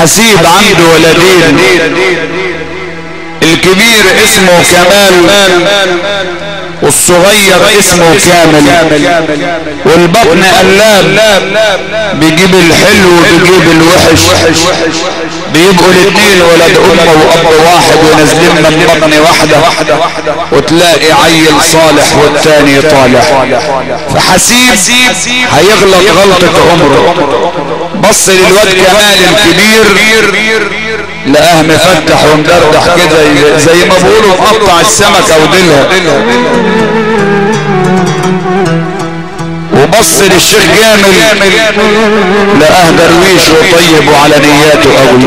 حسيب عنده ولدين. الكبير اسمه كمال والصغير اسمه كامل. والبطن قلاب بيجيب الحلو وبيجيب الوحش. بيبقوا الاثنين ولد أمه وأب واحد ونازلين من بطن واحدة. وتلاقي عيل صالح والتاني طالح. فحسيب هيغلط غلطة عمره. بص للواد كمال الكبير. لقاه مفتح ومدردح كده زي ما بيقولوا مقطع السمكة وديلها وبص للشيخ جامل. لقاه درويش وطيب وعلى نياته قوي.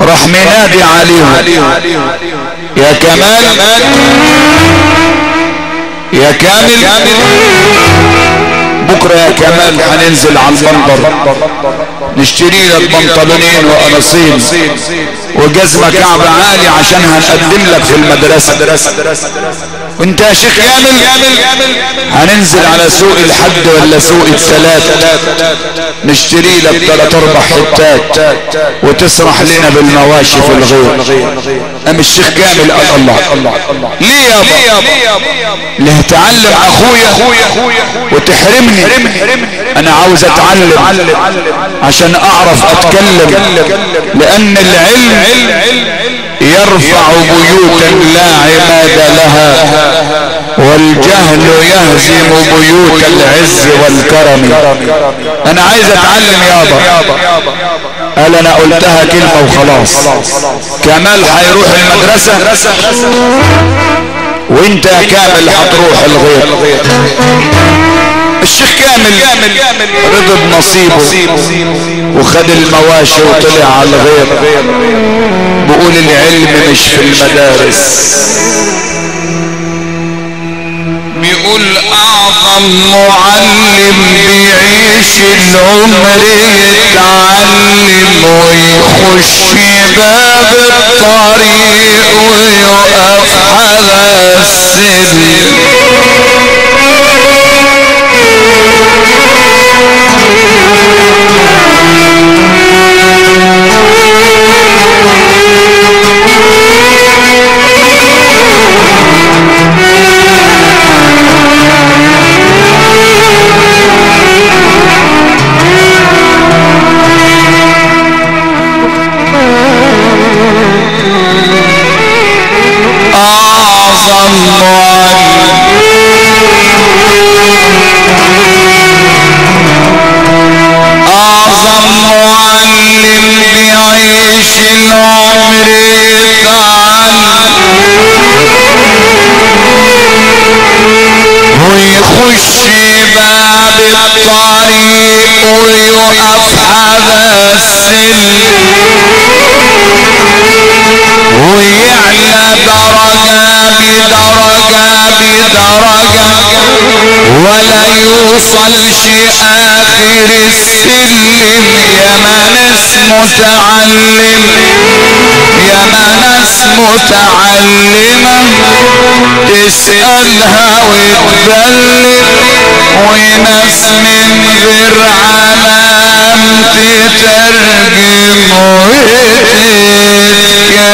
راح منادي عليهم. يا كمال. يا كامل. بكرة يا كمال هننزل على المنبر. نشتري لك بنطلونين وقناصين وجزمة كعب عالي عشان هنقدم لك في المدرسة. وانت يا شيخ كامل هننزل على سوق الحد ولا سوق الثلاث؟ نشتري لك ثلاث أربع حتات وتسرح لنا بالمواشي في الغير. أم الشيخ كامل قال الله ليه يا بابا ليه تعلم أخويا وتحرمني؟ أنا عاوز أتعلم عشان أعرف أتكلم لأن العلم يرفع بيوتا لا عماد لها. والجهل يهزم بيوت العز والكرم. أنا عايز أتعلم يابا. قال أنا قلتها كلمة وخلاص. كمال هيروح المدرسة. وإنت يا كامل هتروح الغير الشيخ كامل. رضى بنصيبه وخد المواشي وطلع على الغير. بقول العلم مش في المدارس. بيقول أعظم معلم بيعيش العمر يتعلم ويخش باب الطريق ويقف على السلم. أعظم العمر يتعلم ويخش باب الطريق ويقف على السلم ويعلى درجة بدرجة بدرجة ولا يوصلش آخر السلم يا ناس متعلم يا ناس متعلمة تسألها وتبلم وناس من غير علام تترجم الاب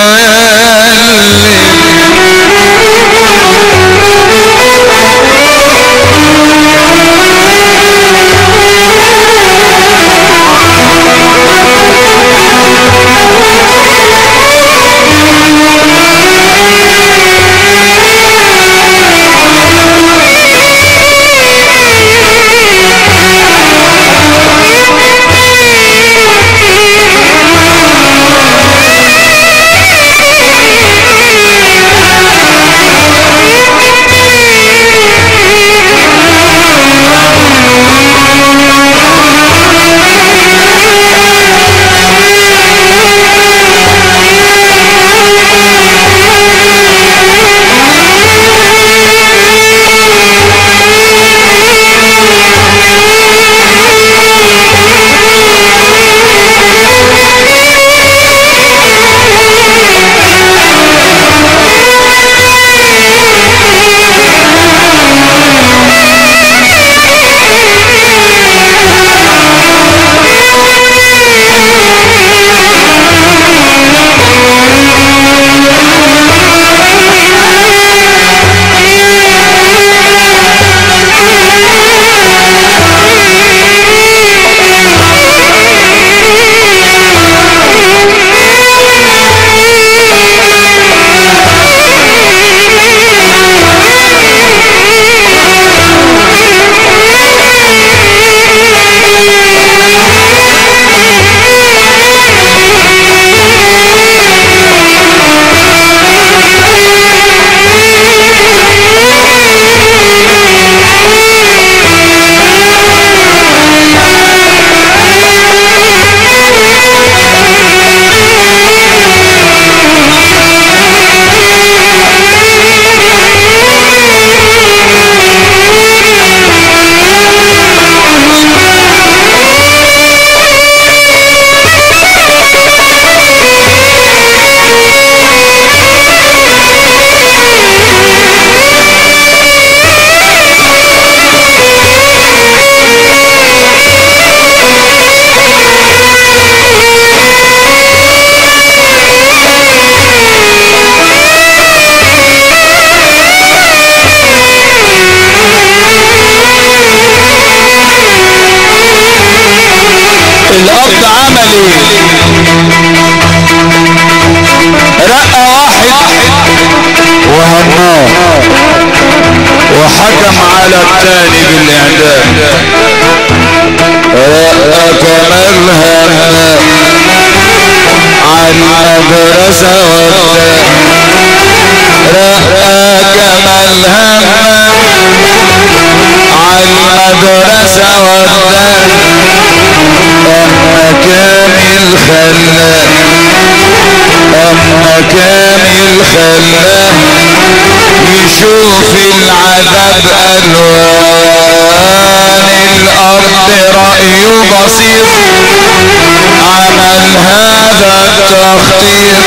التخطيط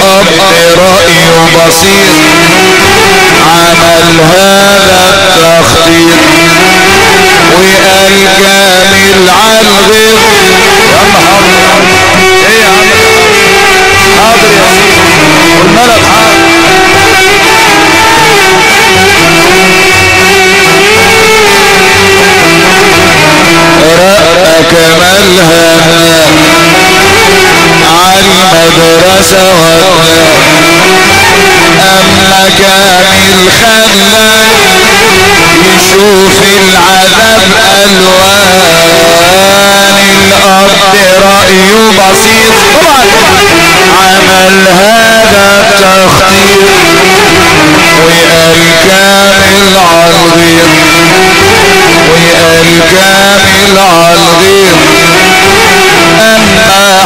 الاب رأي بسيط عمل هذا التخطيط. وقال كامل عالغير يا نهار إيه يا عم. حاضر يا سيدي قلنا لك حاضر رأى كمالها أما كامل خلى يشوف العذاب ألوان الأرض رأي بسيط. عمل هذا التخطيط وقال كامل عالغير وقال كامل أما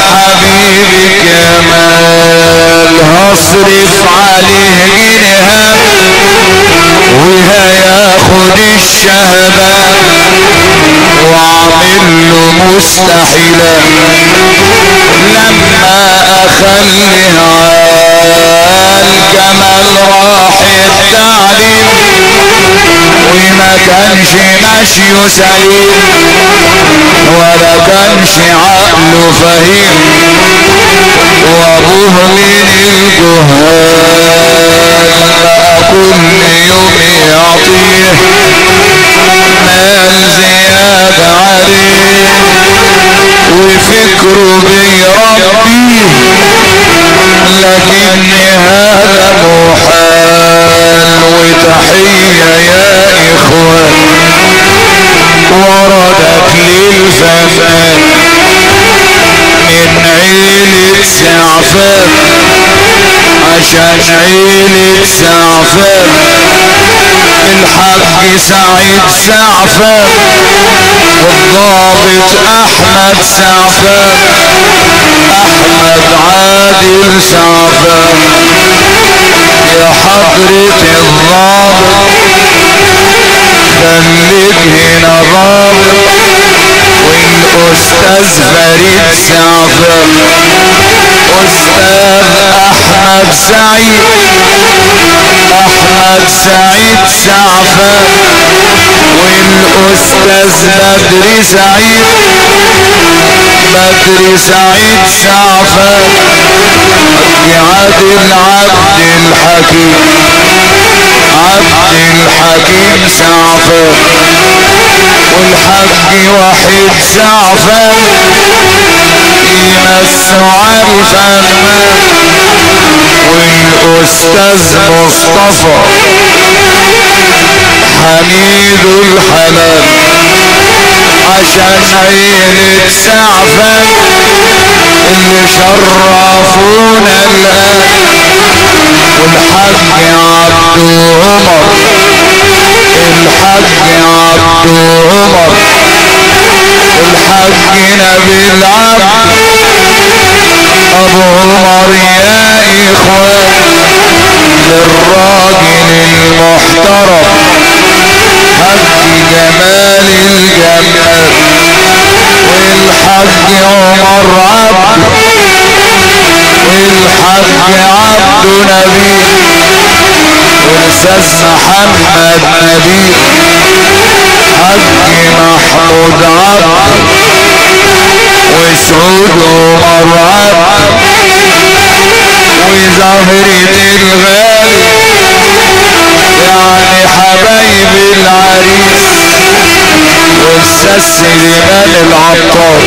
حبيبي كمال هصرف عليه جنيهات وهياخد الشهادة واعمل له مستحيلة لما اخلي عال كمال راح التعليم وما كانش ماشيه سليم ولا كانش عقله فهيم وأبوه من الجهال بقى كل يوم يعطيه مال زيادة عليه وفكره بيربيه لكن سعيد سعفان والضابط أحمد سعفان أحمد عادل سعفان يا حضرة الضابط خليك هنا ضابط والاستاذ فريد سعفان أستاذ أحمد سعيد. أحمد سعيد سعفان والأستاذ بدري سعيد بدري سعيد سعفان عادل عبد الحكيم عبد الحكيم سعفان والحج وحيد سعفان يمسوا على الفنان والأستاذ مصطفى حميد الحلال. عشان عيلة سعفان اللي شرفونا الآن. والحاج عبد عمر. الحاج عبد عمر. الحاج نبيل عبد أبو عمر يا اخوان للراجل المحترم. حج جمال الجمال والحج عمر عبد والحج عبد نبيل والأستاذ محمد نبيل حج محمود عبد. وسعود عمر عبد وزهرة الغالي يعني حبايب العريس والاستاذ سليمان العطار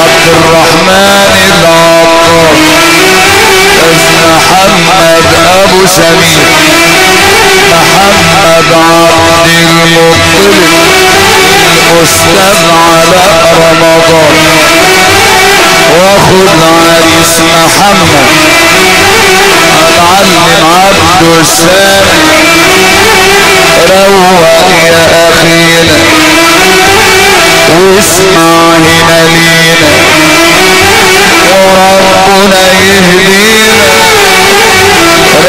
عبد الرحمن العطار محمد ابو سمير محمد عبد المطلب المستبعد رمضان. واخد عريس محمد. المعلم عبد السامي روق يا أخينا. واسمع هنا لينا وربنا يهدينا.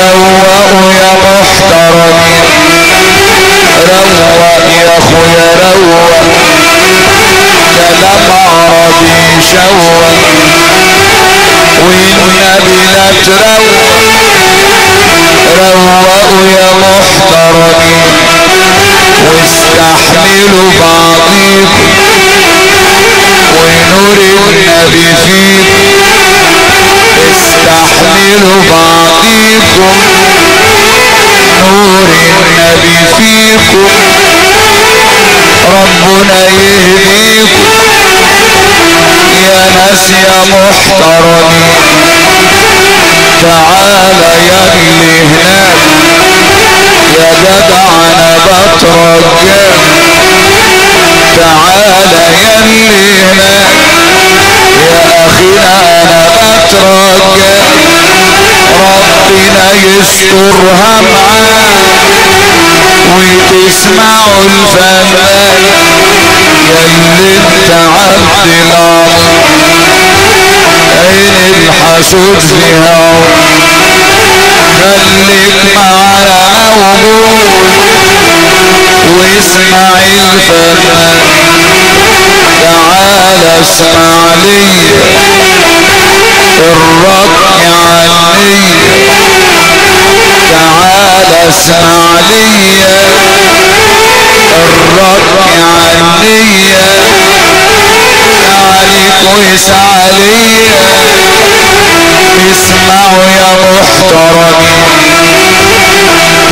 روقوا يا محترمين. روق يا أخويا عربي شوق والنبي لا تروق روقوا يا محترمين واستحملوا بعضيكم ونور النبي فيكم استحملوا بعضيكم نور النبي فيكم يا ناس يا محترمين تعالى يا اللي هناك. يا جدع أنا بترجاك تعالى يا اللي هناك. يا اخينا أنا بترجاك ربنا يسترها معاك وتسمعوا الفنان. الحسود فيها خليك معانا موجود. واسمع الفنان. تعال اسمع لي. الرك عني تعال اسمع لي. الرك عني عليك ويسعى اسمعوا يا محترمين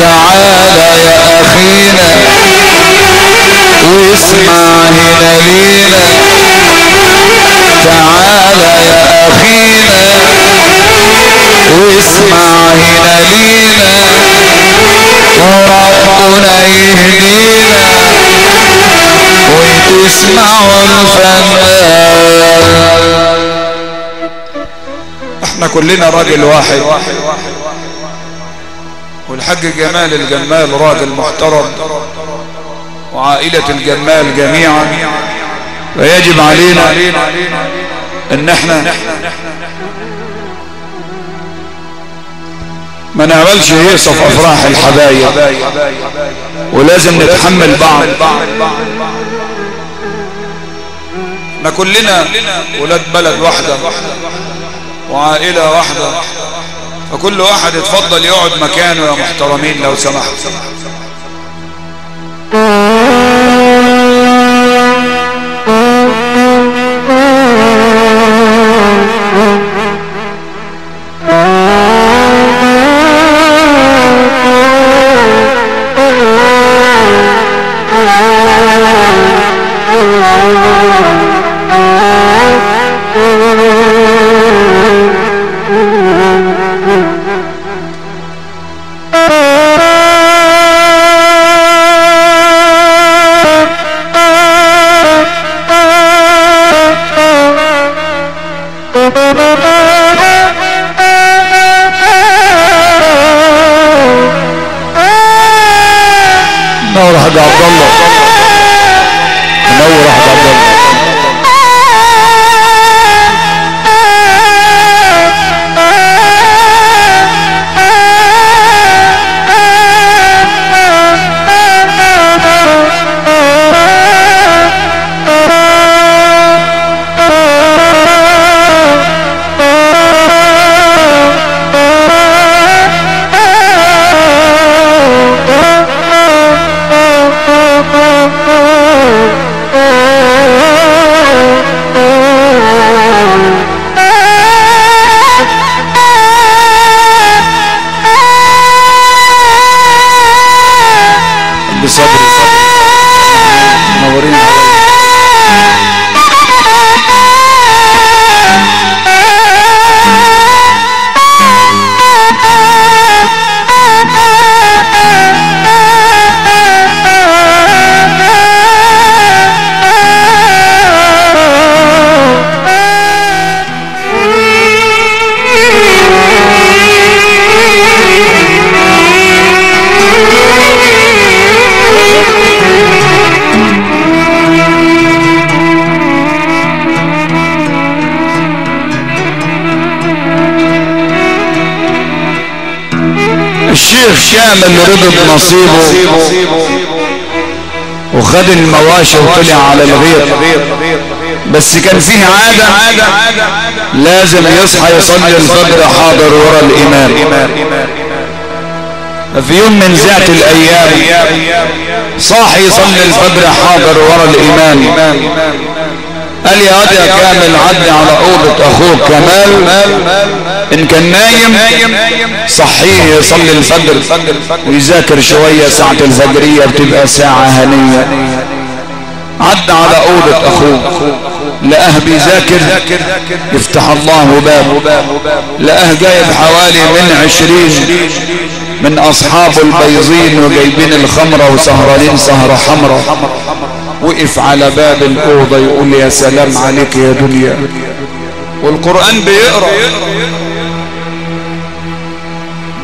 تعالى يا أخينا. واسمع هنا لينا تعالى يا أخينا. واسمع هنا لينا وربنا يهدينا وتسمعوا الفنان إحنا كلنا راجل واحد. والحاج جمال الجمال راجل محترم. وعائلة الجمال جميعا. فيجب علينا إن إحنا ما نعملش هيصة في أفراح الحبايب؟ ولازم نتحمل بعض. إحنا كلنا ولاد بلد واحدة وعائلة واحدة فكل واحد يتفضل يقعد مكانه يا محترمين لو سمحت. الشيخ شامل رضا بنصيبه وخد المواشي وطلع على الغير بس كان فيه عادة لازم يصحى يصلي الفجر حاضر ورا الإمام. في يوم من ذات الأيام صاحي يصلي الفجر حاضر ورا الإمام. قال يا واد يا كامل عدي على أوضة أخوك كمال. إن كان نايم صحيه يصلي الفجر ويذاكر شوية ساعة الفجرية بتبقى ساعة هنية. عدى على أوضة أخوه. لقاه بيذاكر يفتح الله باب. لقاه جايب حوالي من عشرين من أصحاب البيضين وجايبين الخمرة وسهرانين سهرة حمرة. وقف على باب الأوضة يقول يا سلام عليك يا دنيا. والقرآن بيقرأ.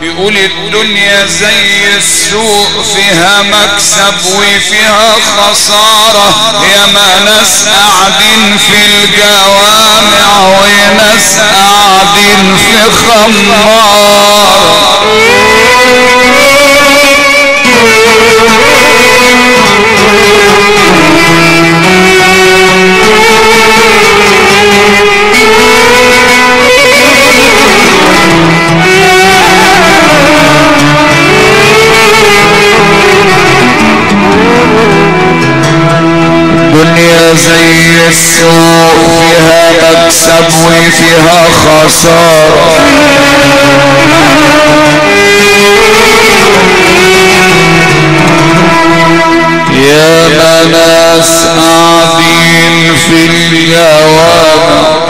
بيقول الدنيا زي السوق فيها مكسب وفيها خسارة. يا ما ناس قاعدين في الجوامع وناس قاعدين في خمار. زي السوق فيها مكسب وفيها خسارة. يا ناس قاعدين في الجوامع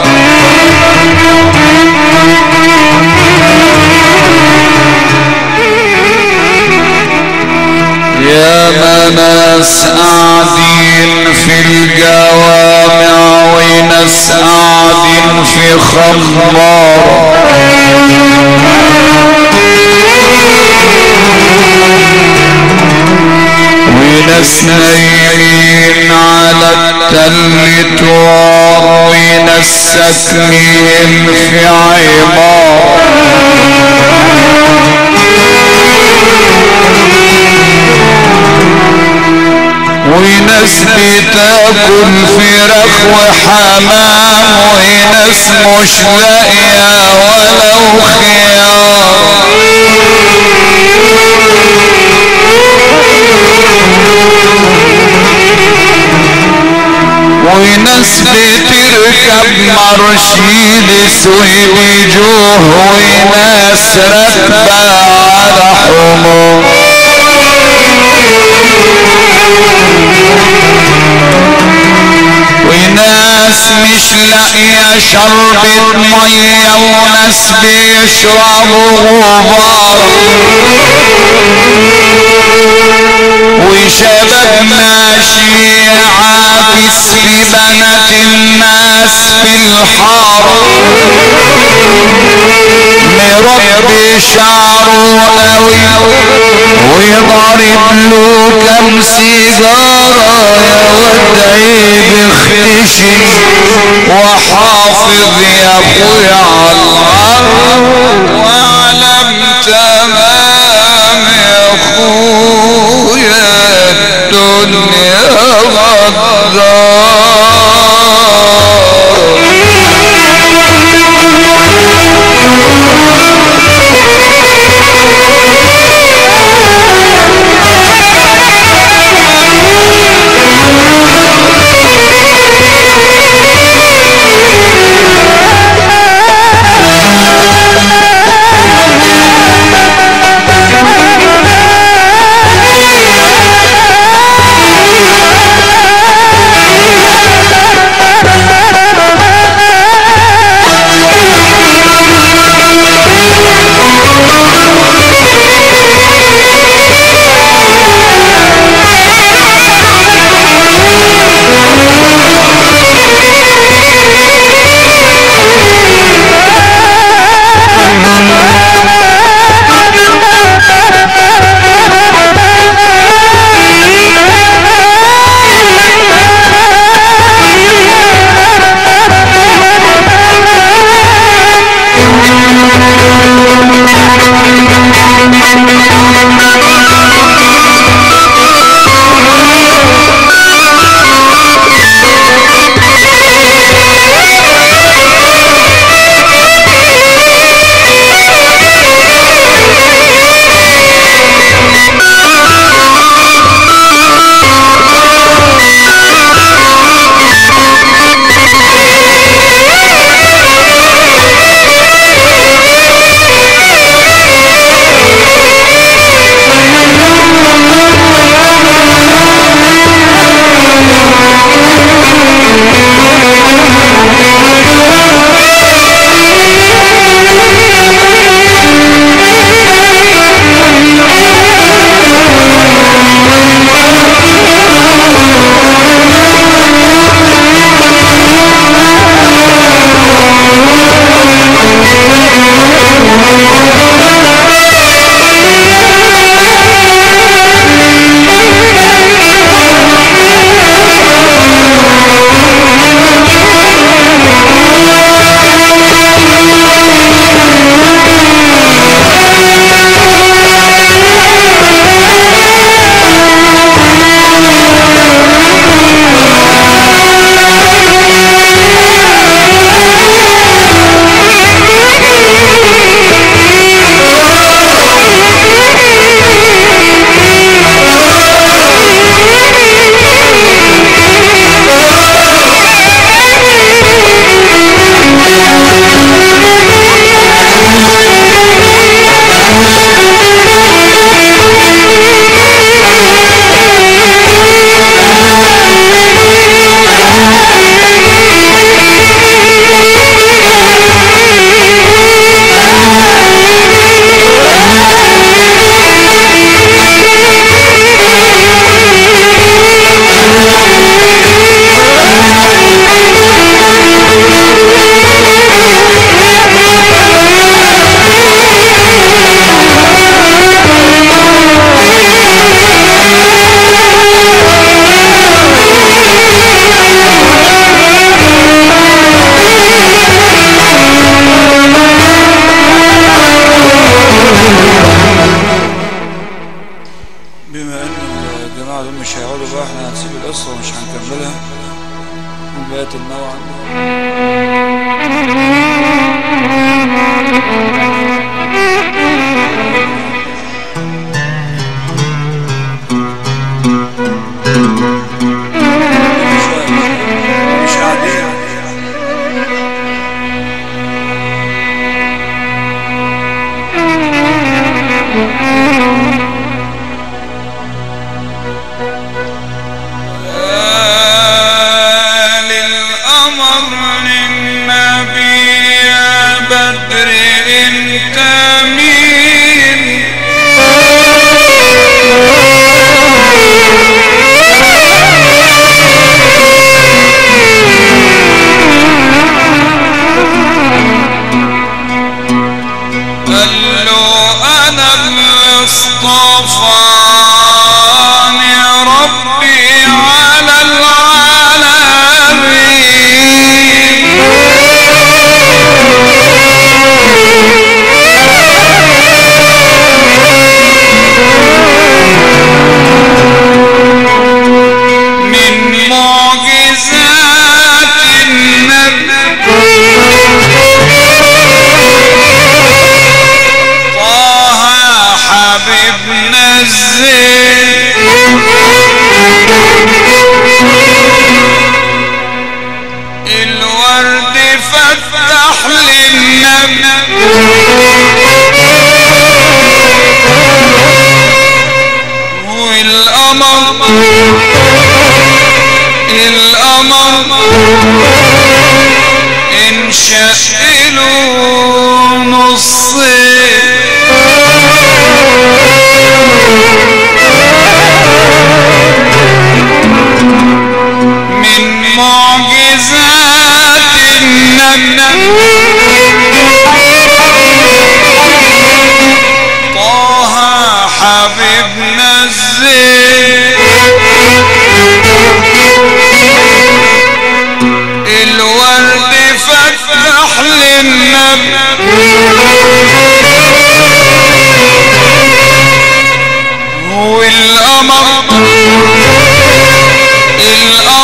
يا ناس قاعدين في الجوامع وناس قاعدين في خمار. وناس نايمين على التل طوار وناس ساكنين في عمار. وناس بتاكل فراخ وحمام وناس مش لاقيه ولو خيار. وناس بتركب مرشيدس وبيجوه وناس راكبه على حمار وينام وناس مش لاقيه شربة مية وناس بيشربوا غبار وشباب ماشي عاكس في بنات الناس في الحار مربي شعره قوي ويضرب له كم سيجارة. يا ود عيب اختشي وحافظ يا العرض واعلم تمام يا أخويا الدنيا غدار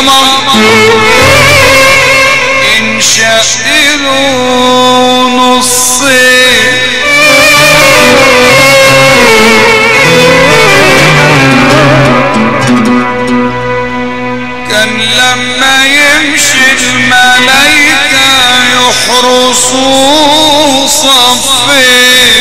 القمر انشق له نصين كان لما يمشي الملايكة يحرسوه صفين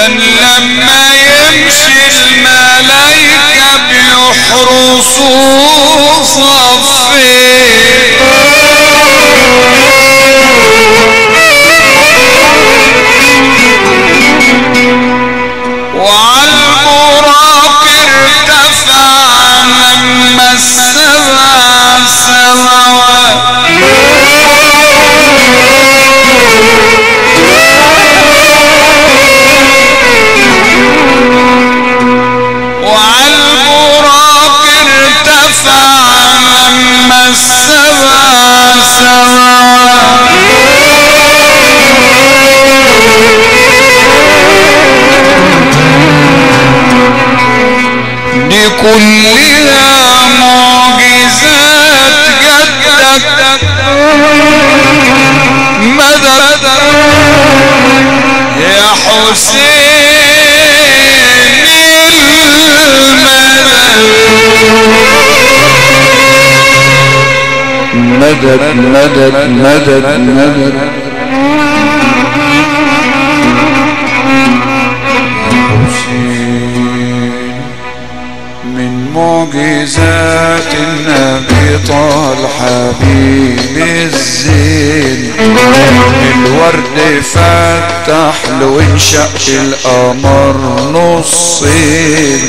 كان لما يمشي الملايكة بيحرسوه صفين وعلى البراق ارتفع لما السبع السبع سماوات دي كلها معجزات جدك مدد يا حسين مدد مدد مدد مدد. من معجزات النبي طه الحبيب الزين. الورد فتح له وانشق القمر نصين.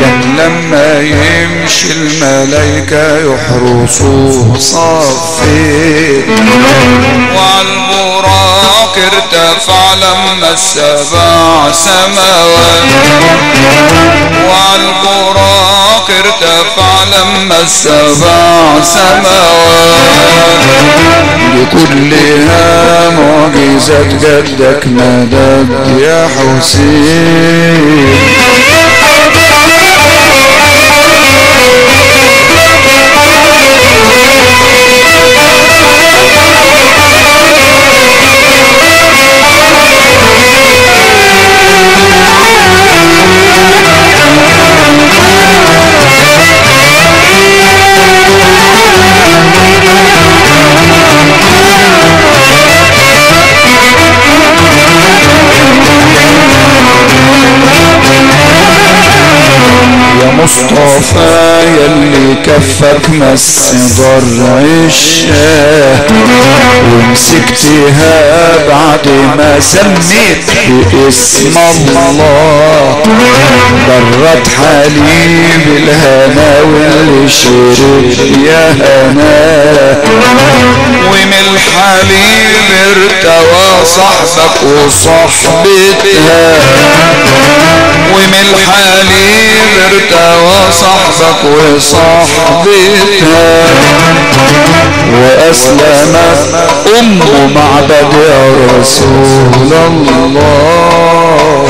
كان لما يمشي الملايكة يحرسوه صفين. وعلى البراق ارتفع لما السبع سماوات. وعلى البراق ارتفع لما السبع سماوات. لكلها معجزة جدك مدد يا حسين. يا مصطفى يلي كفك مس ضر الشاه. ومسكتها بعد ما سميت باسم الله. برد حليب الهنا واللي شرب يا هنا. ومن الحليب ارتوى صحبك وصحبتها ومن الحليب ارتوى صحبك وصحبتها واسلمت أم معبد يا رسول الله.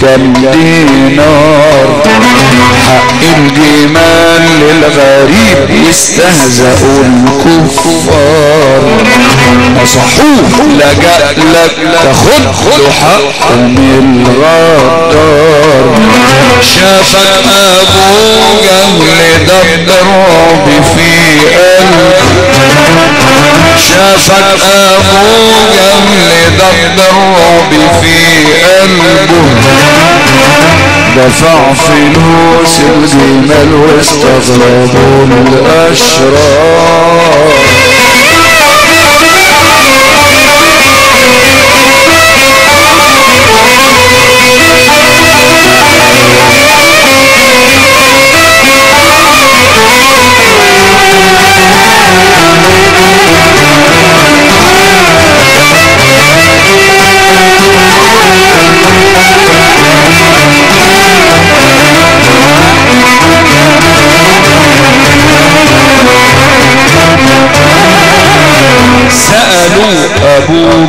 كم دينار حق الجمال للغريب يستهزئوا الكفار. نصحوه لجأ لك تاخد حقه من الغدار. شافك أبو جهل دب الرعب في قلبه شافك ابو جهل دب الرعب في قلبه. دفع فلوس الجمال واستغربوا الاشرار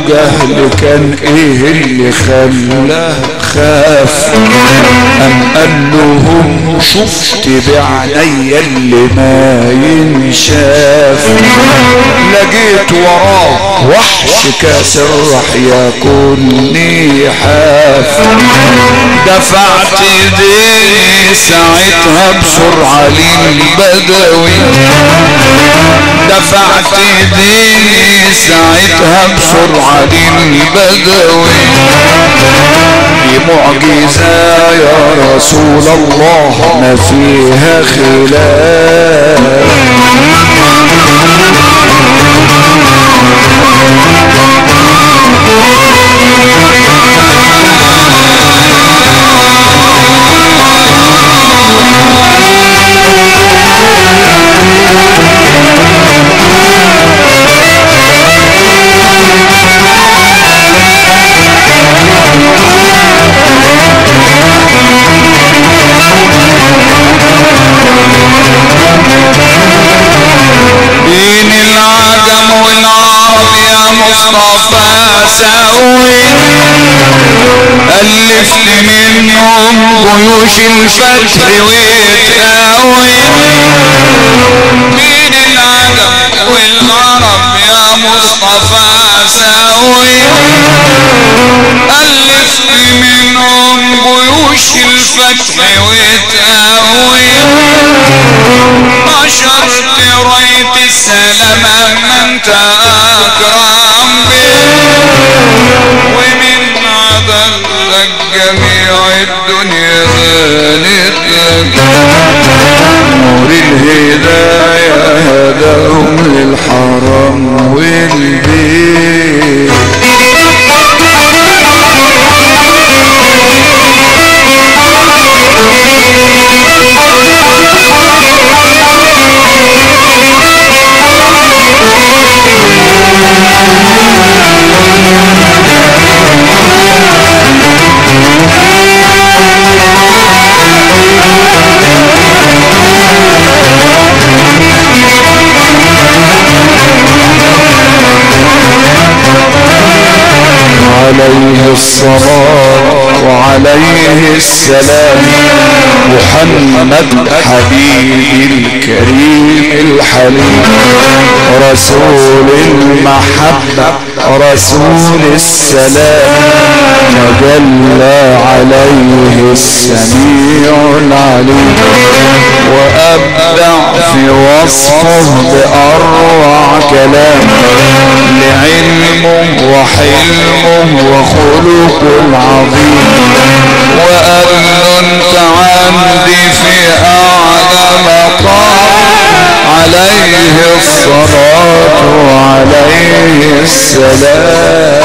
جهل كان إيه اللي خلاه؟ خاف أم قال لهم شفت بعيني اللي ما ينشاف لقيت وراه وحش كاسر راح ياكلني حاف دفعت ايديني ساعتها بسرعة للبدوي دفعت ايديني ساعتها بسرعة للبدوي معجزة يا رسول الله ما فيها خلاف. جيوش الفتح وتقاوي بين العجم والعرب يا مصطفى سوي؟ ألفت منهم جيوش الفتح وتقاوي نشرت راية السلام من تأكرم به. ومن عدل الجميع ذلك نور الهداية هداهم للحرم والبيت Thank you. عليه الصلاة وعليه السلام محمد حبيب الكريم الحليم رسول المحبة. رسول السلام تجلى عليه السميع العليم وأبدع في وصفه بأروع كلام لعلمه وحلمه وخلقه العظيم له انت عندي في أعلى مقام عليه الصلاة وعليه السلام.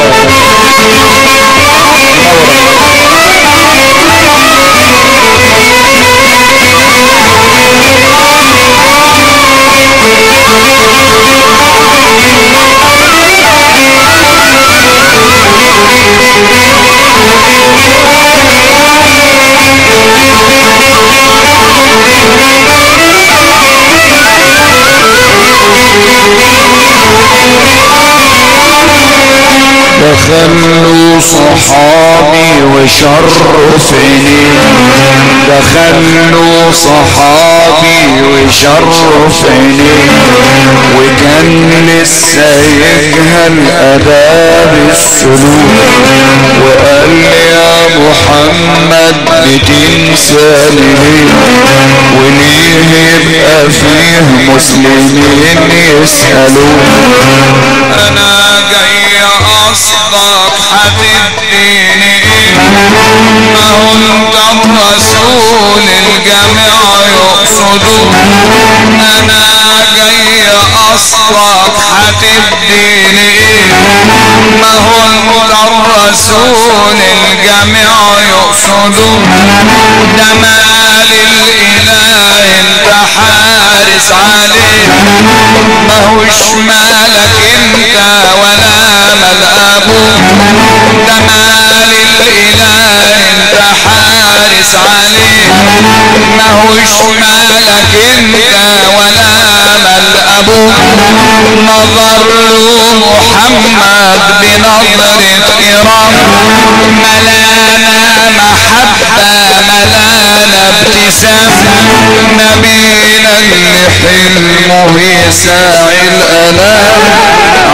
وشرف عيني دخلوا صحابي وشرف عيني وكان لسه يجهل اداب السلوك. وقال يا محمد بتنساني ليه وليه يبقى فيه مسلمين يسألوه. أنا جاي أصدق هتديني إيه انت الرسول الجميع يقصدون أنا جاي اصدق هتديني إيه ما انت الرسول الجميع يقصدون ده مال الاله انت حارس عليه ما هوش مالك انت ولا ده مال الاله انت حارس عليه ما هوش مالك انت ولا أبوك نظر له محمد بنظرة كرام ملانا محبة ملانا ابتسام نبينا اللي حلمه الألام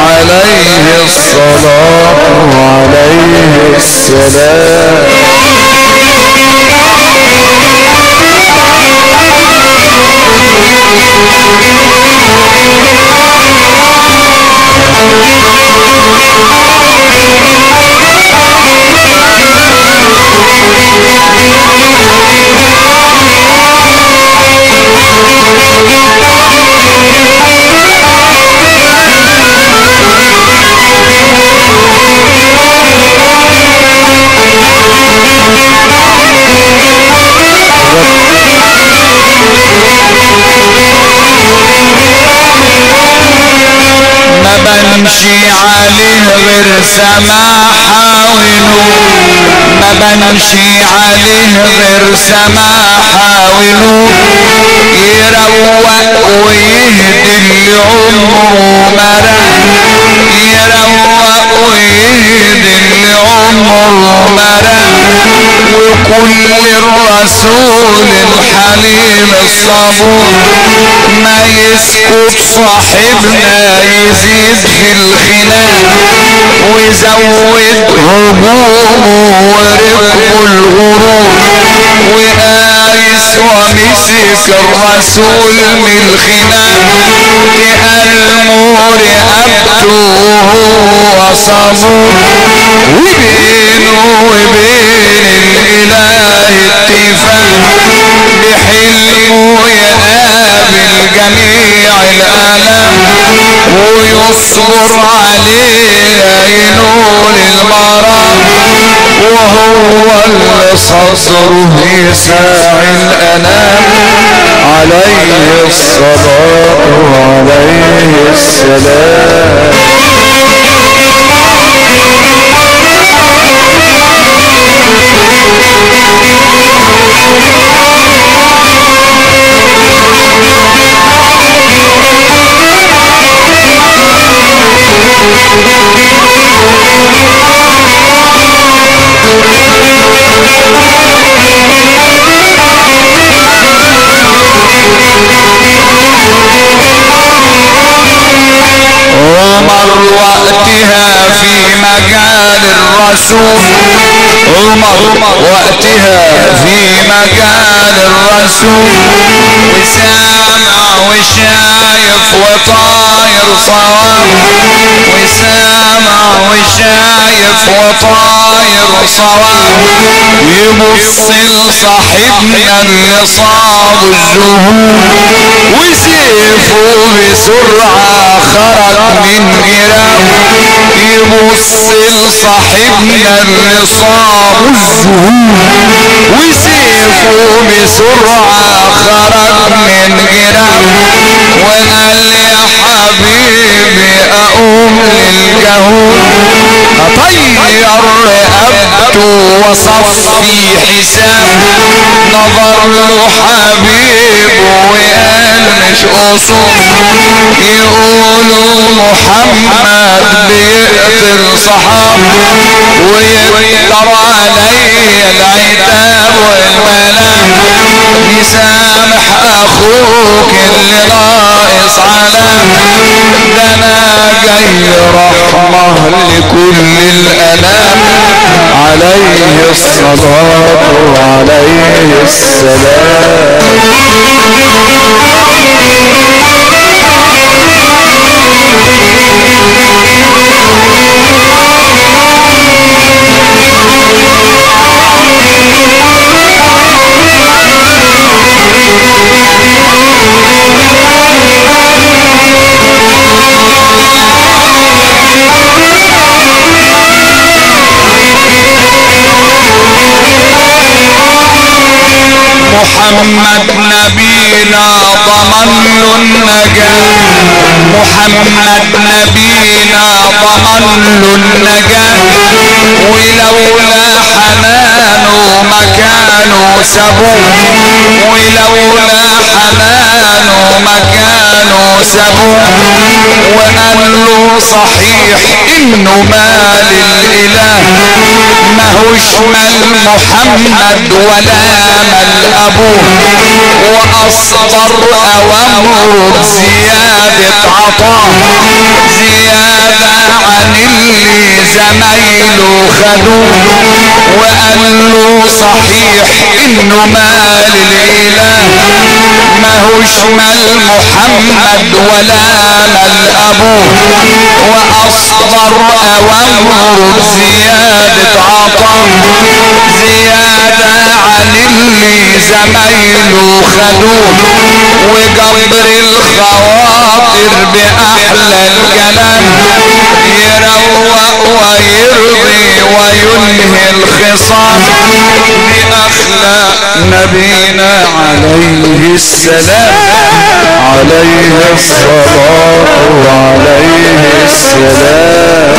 عليه الصلاة وعليه السلام. سماحة ونور ما بنشي عليه غير سماحة ونور يروق ويهدي اللي عمره مرق يروق ويهدي اللي عمره مرق وكل الرسول الحليم الصبور. ما يسكت صاحبنا يزيد في الخناق. ويزود همومه ورقه الغرور وآيس ومسك الرسول من الخناق لألمور أبته صبور وبينه وبين الإله اتفاق بحلمه يقابل جميع الآلام ويصبر عليها ينول المرام وهو اللي صدره يساعي الأنام. عليه الصلاة وعليه السلام. وقتها في مجال الرسول. عمر وقتها في مجال الرسول. وسامع وشايف وطاير صواب. وسامع وشايف وطاير صواب يبص لصاحبنا اللي صاب الزهور وسيفه بسرعة خرج من جراب يبص لصاحبنا اللي صاب الزهور وسيفه بسرعة خرج من جراب وقال يا حبيبي أقوم للجهود اطير رقبته وصفي حساب نظر له حبيبه وقال مش اصول يقولوا محمد بيقتل صحابه ويقدر علي العتاب والملام يسامح أخوك اللي ناقص علام لكل الأنام عليه الصلاة وعليه السلام. محمد نبينا ضمن النجاة. محمد نبينا ضمن النجاة. ولولا حنانه مكانه سابوه ولولا حنانه مكانه سابوه وقال له صحيح إنه مال الإله. ماهوش مال محمد ولا مال أبوه. واصدر اوامره بزيادة عطاء. زيادة عن اللي زمايله خدوه وقال له صحيح إنه مال الإله. ماهوش مال محمد ولا مال ابوه واصدر اوامره بزيادة عطاء زيادة عن اللي زمايله خدوه وجبر الخواطر بأحلى الكلام. يروق ويرضي وينهي الخصام بأخلاق نبينا عليه السلام. عليه الصلاة وعليه السلام.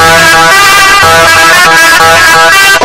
Thank you.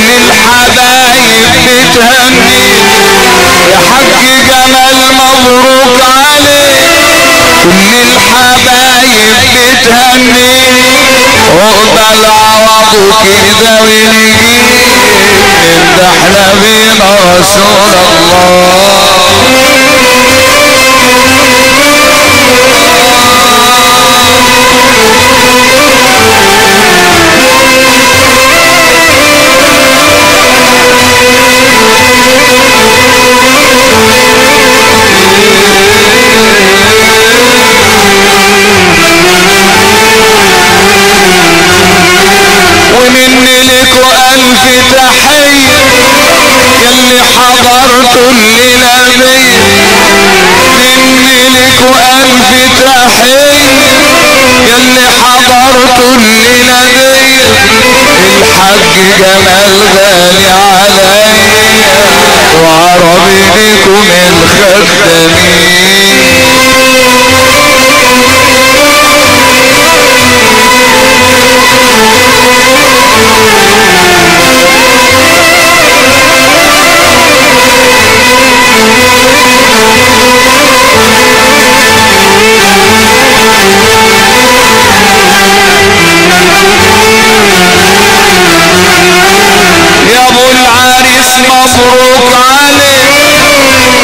للحبايب بتهني. يا حاج جمال مبروك عليك. كل الحبايب بتهني. واقبل عوضه كده وليه انت إحنا بينا رسول الله. الف تحية يلي حضرتوا الليلة مني لكوا الف تحية يلي حضرتوا الليلة الحاج جمال غالي عليا وعربي لكم الخدمين يا أبو العريس مبروك عليك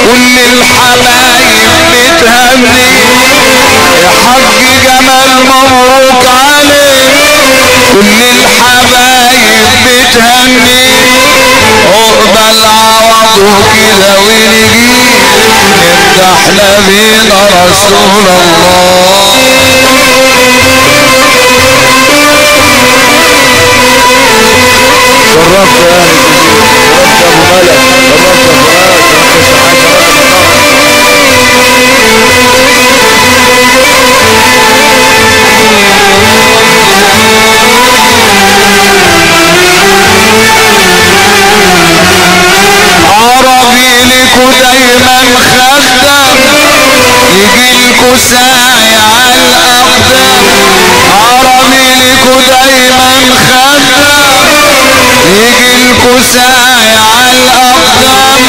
كل الحبايب بتهني. يا حاج جمال مبروك عليك كل الحبايب بتهني. عقبال عوضه كده فؤاد شرفت سعاد عربي لكو دايما خدام يجيلكو ساعي عربي لكو دايما خدام يجيلكو ساعي على الاقدام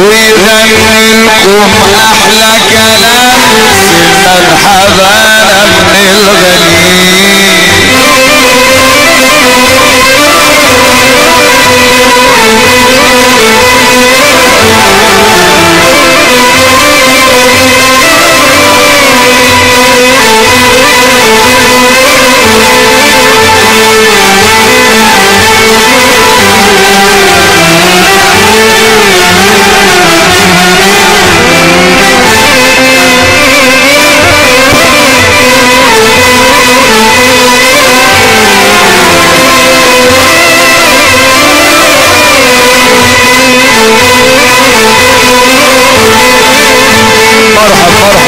ويغني لكم أحلى كلام. سيدنا الحبانه من الغنيم مرحب مرحب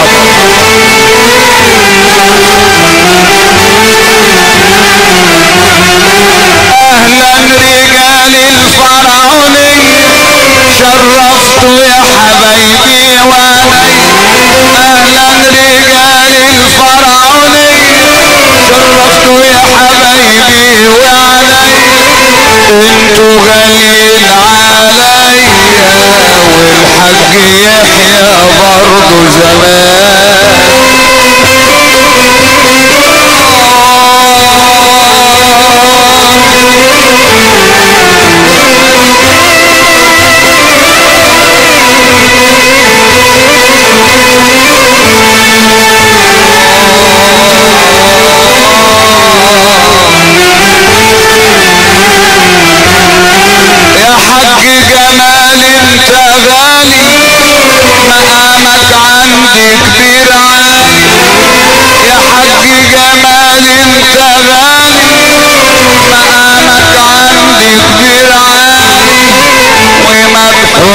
يا حبايبي وعلي أهلا رجال الفرعونية شرفتوا يا حبايبي وعلي أنتوا غاليين عليا والحاج يحيى برضه زمان.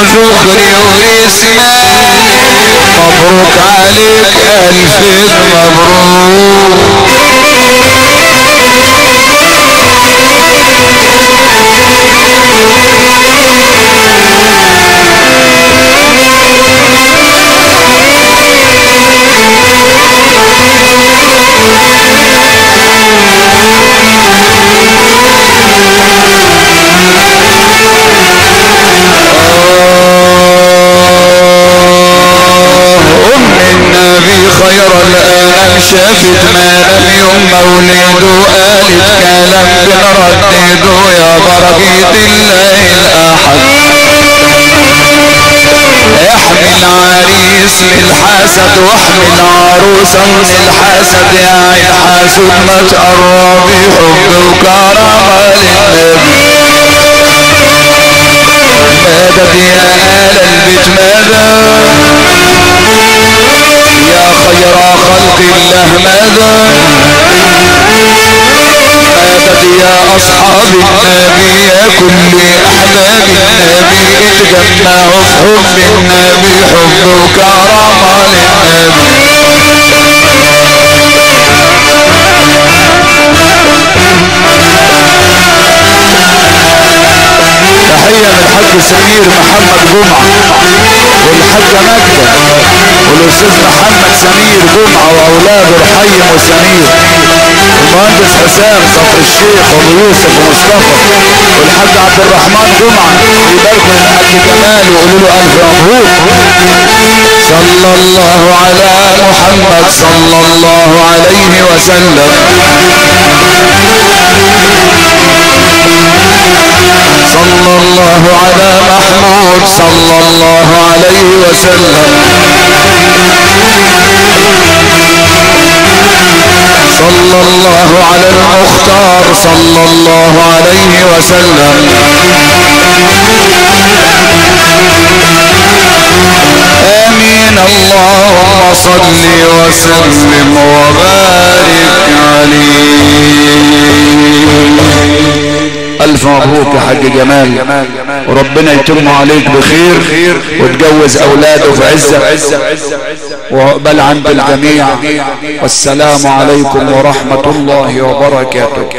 زخري واسمالي مبروك عليك ألف مبروك. خير الآلام شافت ما لم يوم مولده قالت كلام بنردده يا بركة الله الأحد احمل عريس من الحسد واحمل عروسة من الحسد يا عين حاسد ما تقربي حب وكرامة للنبي. مدد يا آل البيت مدد مدد مدد يا أصحاب النبي يا كل أحباب النبي اتجمعوا في حب النبي حب وكرامة للنبي. تحية من سمير محمد جمعة والحاجة ماجدة والأستاذ محمد سمير جمعة واولاده رحيم وسمير المهندس حسام كفر الشيخ وأبو يوسف ومصطفى والحاج عبد الرحمن جمعة يباركوا للحاج جمال ويقولوا له الف مبروك صلى الله على محمد صلى الله عليه وسلم. صلى الله على محمود صلى الله عليه وسلم. صلى الله على المختار صلى الله عليه وسلم. آمين. اللهم صل وسلم وبارك عليه. ألف مبروك يا حاج جمال. وربنا يتم عليك بخير وتجوز أولاده في عزة وعقبال عند الجميع. والسلام عليكم ورحمة الله وبركاته.